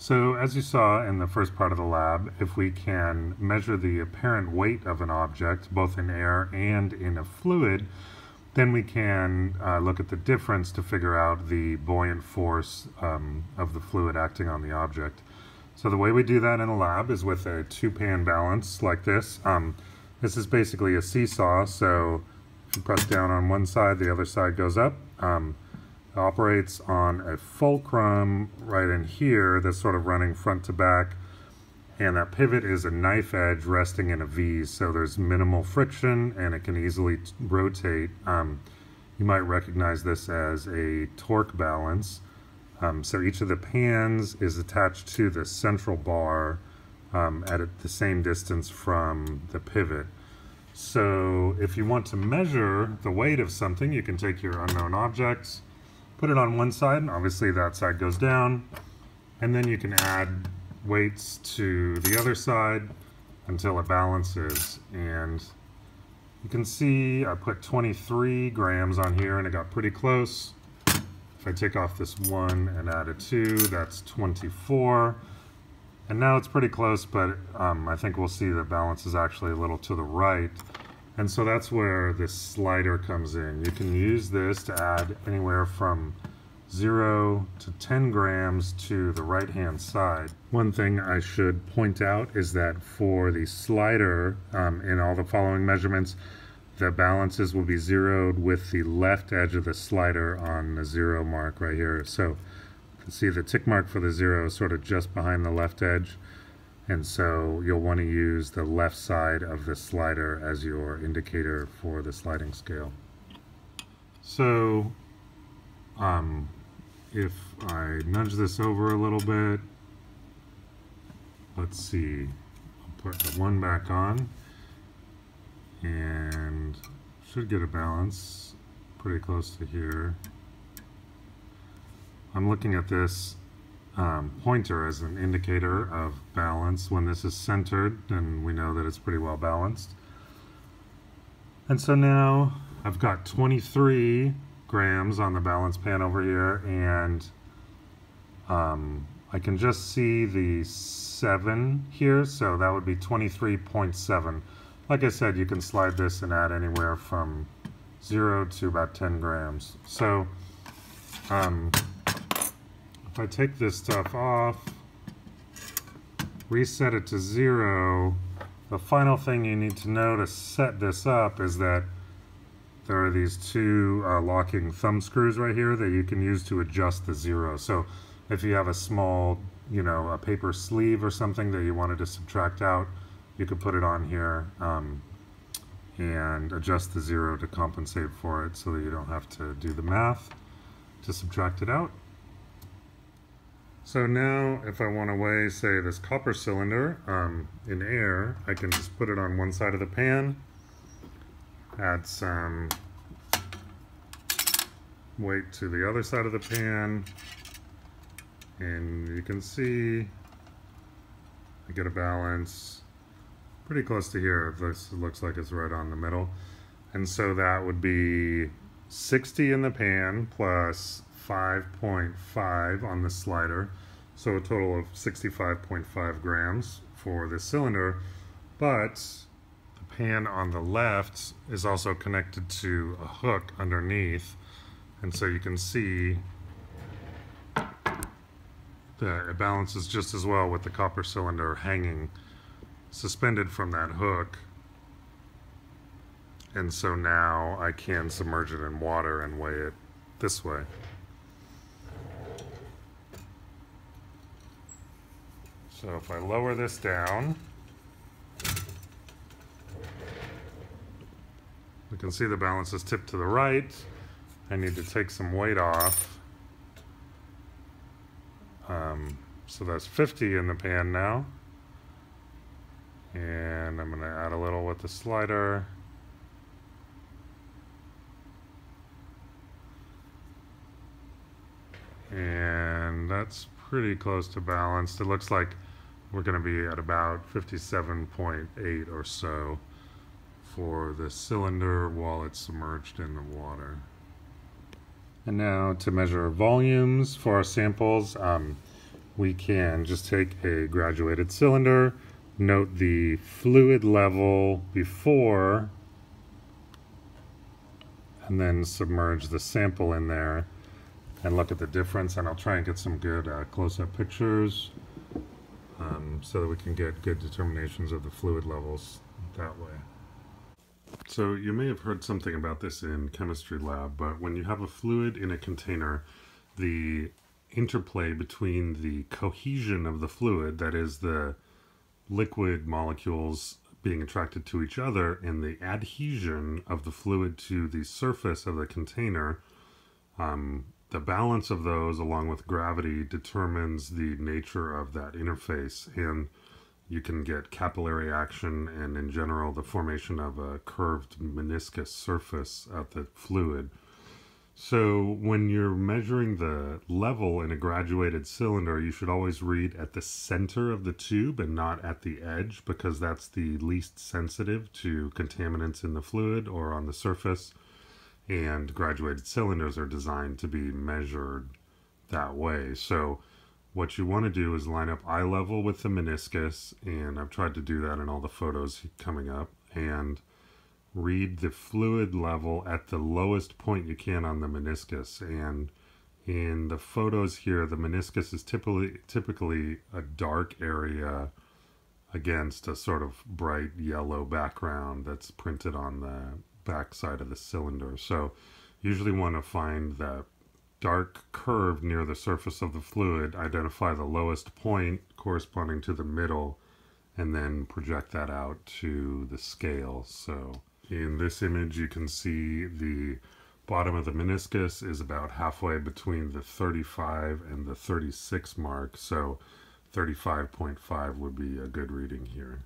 So as you saw in the first part of the lab, if we can measure the apparent weight of an object, both in air and in a fluid, then we can uh, look at the difference to figure out the buoyant force um, of the fluid acting on the object. So the way we do that in a lab is with a two-pan balance like this. Um, this is basically a seesaw, so if you press down on one side, the other side goes up. Um, operates on a fulcrum right in here that's sort of running front to back. And that pivot is a knife edge resting in a V, so there's minimal friction and it can easily rotate. Um, you might recognize this as a torque balance. Um, so each of the pans is attached to the central bar um, at the same distance from the pivot. So if you want to measure the weight of something, you can take your unknown objects, put it on one side, obviously that side goes down, and then you can add weights to the other side until it balances. And you can see I put 23 grams on here and it got pretty close. If I take off this one and add a two, that's 24. And now it's pretty close, but um, I think we'll see the balance is actually a little to the right. And so that's where this slider comes in. You can use this to add anywhere from 0 to 10 grams to the right hand side. One thing I should point out is that for the slider um, in all the following measurements, the balances will be zeroed with the left edge of the slider on the zero mark right here. So you can see the tick mark for the zero is sort of just behind the left edge. And so you'll want to use the left side of the slider as your indicator for the sliding scale. So um, if I nudge this over a little bit, let's see, I'll put the one back on and should get a balance pretty close to here. I'm looking at this um, pointer as an indicator of balance. When this is centered, and we know that it's pretty well balanced. And so now I've got 23 grams on the balance pan over here, and um, I can just see the 7 here, so that would be 23.7. Like I said, you can slide this and add anywhere from 0 to about 10 grams. So um, if I take this stuff off, reset it to zero, the final thing you need to know to set this up is that there are these two uh, locking thumb screws right here that you can use to adjust the zero. So if you have a small, you know, a paper sleeve or something that you wanted to subtract out, you could put it on here um, and adjust the zero to compensate for it so that you don't have to do the math to subtract it out. So now if I want to weigh, say, this copper cylinder um, in air, I can just put it on one side of the pan, add some weight to the other side of the pan, and you can see I get a balance pretty close to here. This looks like it's right on the middle. And so that would be 60 in the pan plus 5.5 on the slider, so a total of 65.5 grams for the cylinder, but the pan on the left is also connected to a hook underneath, and so you can see that it balances just as well with the copper cylinder hanging suspended from that hook. And so now I can submerge it in water and weigh it this way. So if I lower this down, we can see the balance is tipped to the right. I need to take some weight off. Um, so that's 50 in the pan now. And I'm going to add a little with the slider. And that's pretty close to balanced. It looks like we're going to be at about 57.8 or so for the cylinder while it's submerged in the water. And now to measure volumes for our samples, um, we can just take a graduated cylinder, note the fluid level before, and then submerge the sample in there and look at the difference. And I'll try and get some good uh, close-up pictures so that we can get good determinations of the fluid levels that way. So you may have heard something about this in chemistry lab, but when you have a fluid in a container, the interplay between the cohesion of the fluid, that is the liquid molecules being attracted to each other, and the adhesion of the fluid to the surface of the container, um, the balance of those along with gravity determines the nature of that interface. And you can get capillary action and in general the formation of a curved meniscus surface at the fluid. So when you're measuring the level in a graduated cylinder, you should always read at the center of the tube and not at the edge because that's the least sensitive to contaminants in the fluid or on the surface. And graduated cylinders are designed to be measured that way. So what you want to do is line up eye level with the meniscus, and I've tried to do that in all the photos coming up, and read the fluid level at the lowest point you can on the meniscus. And in the photos here, the meniscus is typically typically a dark area against a sort of bright yellow background that's printed on the back side of the cylinder. So usually want to find that dark curve near the surface of the fluid, identify the lowest point corresponding to the middle, and then project that out to the scale. So in this image, you can see the bottom of the meniscus is about halfway between the 35 and the 36 mark. So 35.5 would be a good reading here.